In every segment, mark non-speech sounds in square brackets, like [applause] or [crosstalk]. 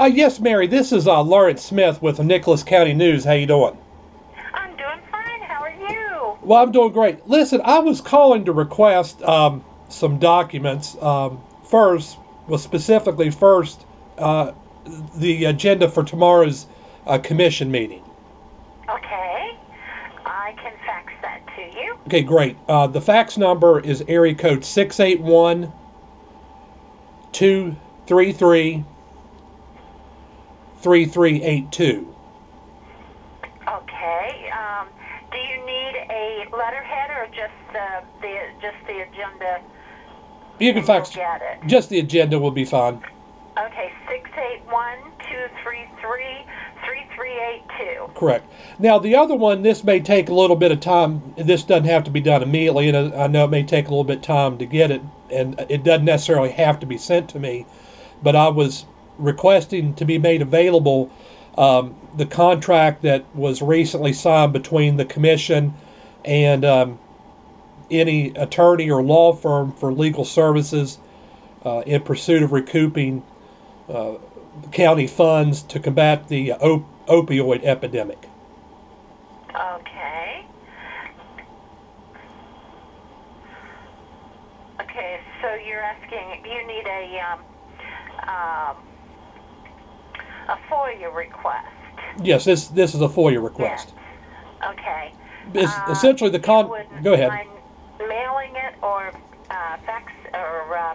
Uh, yes, Mary. This is uh, Lawrence Smith with the Nicholas County News. How you doing? I'm doing fine. How are you? Well, I'm doing great. Listen, I was calling to request um, some documents. Um, first, well, specifically first, uh, the agenda for tomorrow's uh, commission meeting. Okay. I can fax that to you. Okay, great. Uh, the fax number is area code 681 233 3382. Okay. Um, do you need a letterhead or just the, the just the agenda? You can fax it. just the agenda will be fine. Okay. Six eight one two three three three three eight two. Correct. Now, the other one, this may take a little bit of time. This doesn't have to be done immediately, and I know it may take a little bit of time to get it, and it doesn't necessarily have to be sent to me. But I was requesting to be made available um, the contract that was recently signed between the commission and um, any attorney or law firm for legal services uh, in pursuit of recouping uh, county funds to combat the op- opioid epidemic. Okay, so you're asking, you need a, um, um, a FOIA request. Yes, this this is a FOIA request. Yes. Okay. It's Uh, essentially the con. Go ahead. mind Mailing it or uh, fax or uh,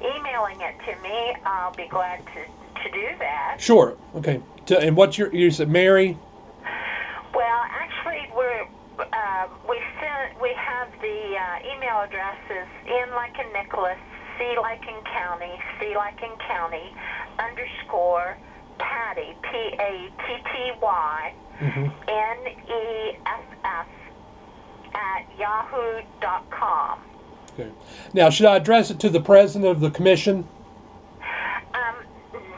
emailing it to me, I'll be glad to, to do that. Sure. Okay. To, and what's your you said Mary? Well, actually, we're uh, we sent we have the uh, email addresses in like in Nicholas, C like in county, C like in county, underscore Patty P A T T Y. N E F F at yahoo dot com. Okay. Now, should I address it to the president of the commission? Um,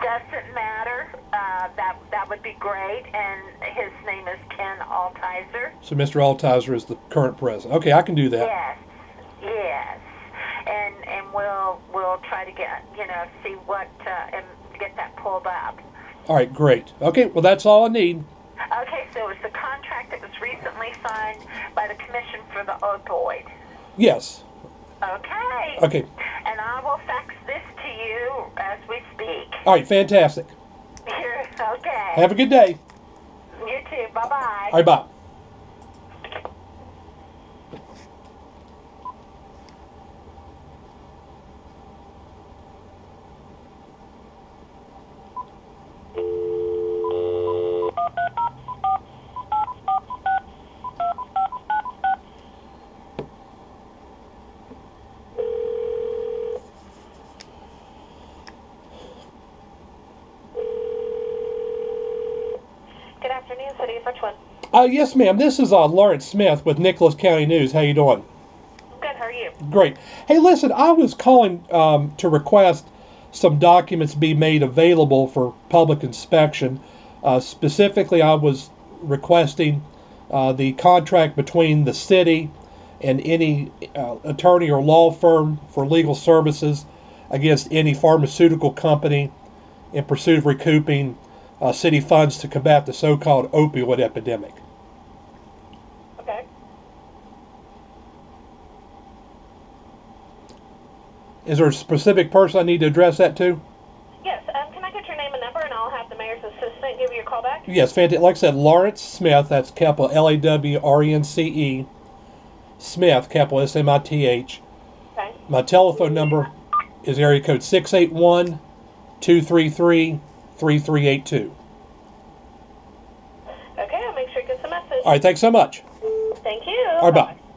doesn't matter. Uh, that that would be great. And his name is Ken Altizer. So Mr. Altizer is the current president. Okay, I can do that. Yes, yes, we'll we'll try to get you know see what uh, and get that pulled up. All right, great. Okay, well that's all I need. Okay, so it's the contract that was recently signed by the Commission for the Opioid. Yes. Okay. Okay. And I will fax this to you as we speak. All right, fantastic. [laughs] okay. Have a good day. you too. Bye bye. All right, bye. Good of Richwood. Uh, yes, ma'am. This is uh, Lawrence Smith with Nicholas County News. How you doing? Good. How are you? Great. Hey, listen, I was calling um, to request some documents be made available for public inspection. Uh, specifically, I was requesting uh, the contract between the city and any uh, attorney or law firm for legal services against any pharmaceutical company in pursuit of recouping uh, city funds to combat the so-called opioid epidemic. Okay. Is there a specific person I need to address that to? Yes. Um, can I get your name and number, and I'll have the mayor's assistant give you a call back? Yes, fantastic. Like I said, Lawrence Smith, that's capital L A W R E N C E, Smith, capital S M I T H. Okay. My telephone number is area code 681 233 3382. Okay. I'll make sure it gets the message. All right, thanks so much. Thank you. All right, bye.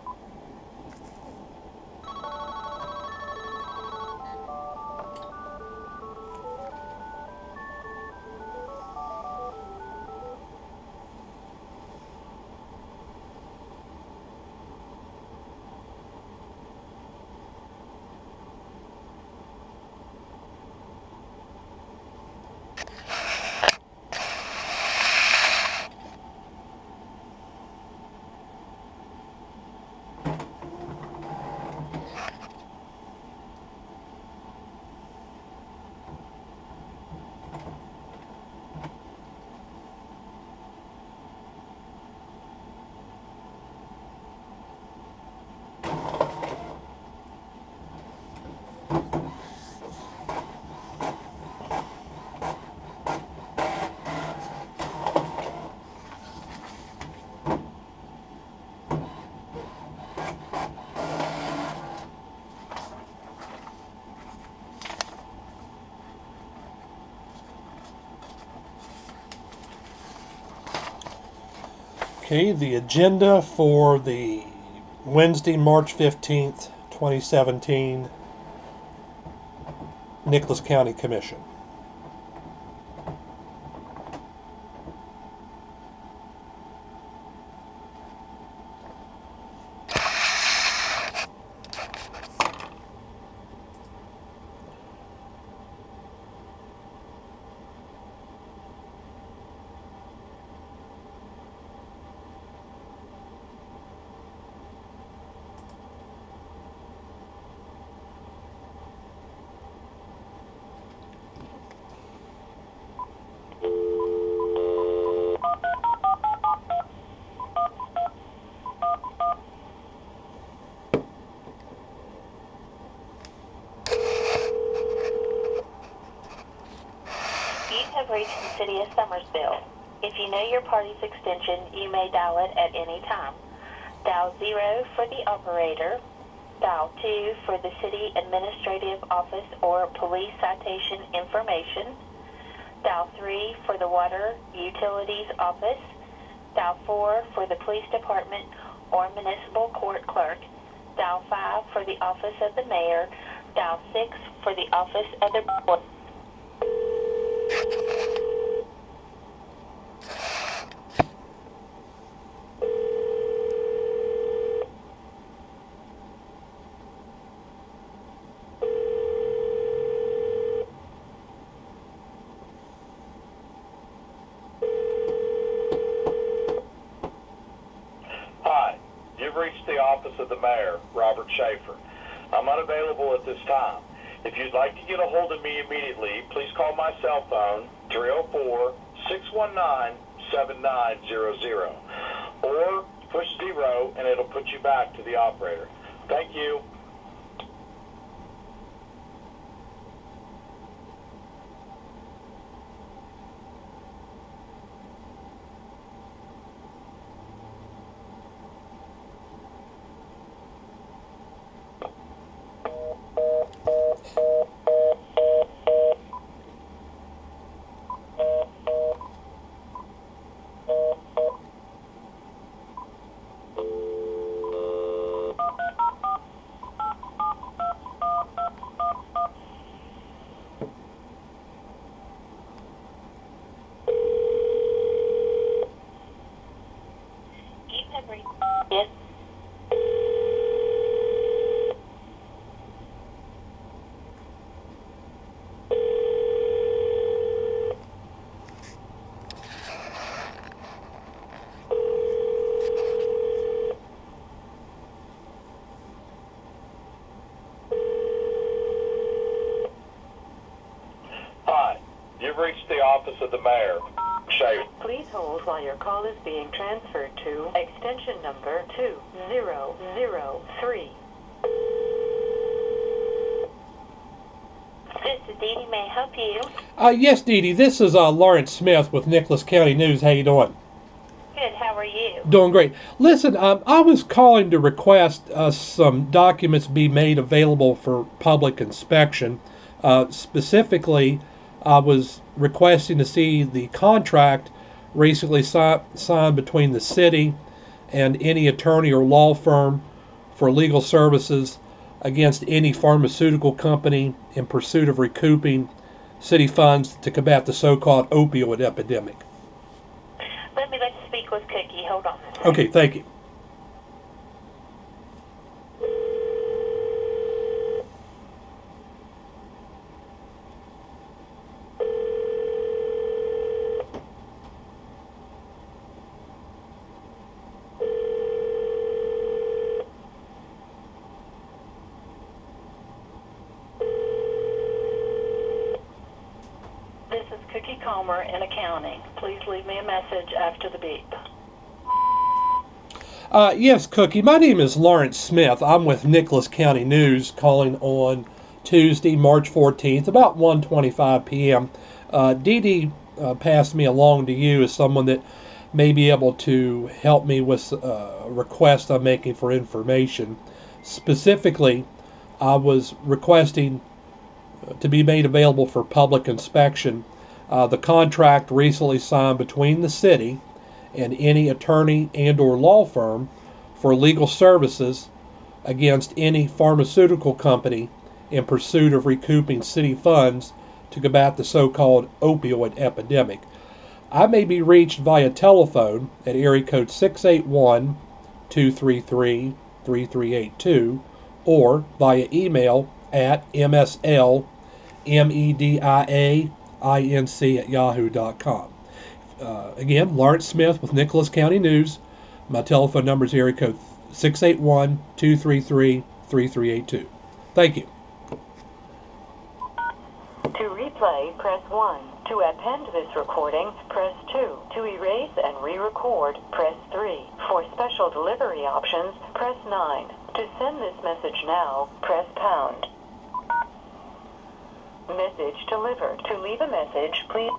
Okay, the agenda for the Wednesday, March 15th, 2017 Nicholas County Commission. You have reached the city of Summersville. If you know your party's extension, you may dial it at any time. Dial 0 for the operator, dial 2 for the city administrative office or police citation information, dial 3 for the water utilities office, dial 4 for the police department or municipal court clerk, dial 5 for the office of the mayor, dial 6 for the office of the board. Hi, you've reached the office of the mayor, Robert Schaefer. I'm unavailable at this time. If you'd like to get a hold of me immediately, please call my cell phone, 304-619-7900. Or push zero and it'll put you back to the operator. Thank you. You have reached. Yes. Hi, you've reached the office of the mayor, Schaefer. Please hold while your call is being transferred to extension number 2003. This is Dee Dee. May I help you? Uh, yes, Dee Dee, this is uh, Lawrence Smith with Nicholas County News. How you doing? Good. How are you? Doing great. Listen, um, I was calling to request uh, some documents be made available for public inspection. Uh, specifically, I was requesting to see the contract recently si- signed between the city and any attorney or law firm for legal services against any pharmaceutical company in pursuit of recouping city funds to combat the so-called opioid epidemic. Let me let you speak with Cookie. Hold on. Okay, thank you. This is In accounting. Please leave me a message after the beep. Uh, yes, Cookie. My name is Lawrence Smith. I'm with Nicholas County News, calling on Tuesday, March 14th, about 1:25 p.m. Uh, Dee Dee uh, passed me along to you as someone that may be able to help me with uh, a request I'm making for information. Specifically, I was requesting uh, to be made available for public inspection uh, the contract recently signed between the city and any attorney and or law firm for legal services against any pharmaceutical company in pursuit of recouping city funds to combat the so-called opioid epidemic. I may be reached via telephone at area code 681 233 3382 or via email at msl m-e-d-i-a-i-n-c at yahoo.com. Uh, again, Lawrence Smith with Nicholas County News. My telephone number is area code 681 233 3382. Thank you. To replay, press 1. To append this recording, press 2. To erase and re-record, press 3. For special delivery options, press 9. To send this message now, press pound. Message delivered. To leave a message, please...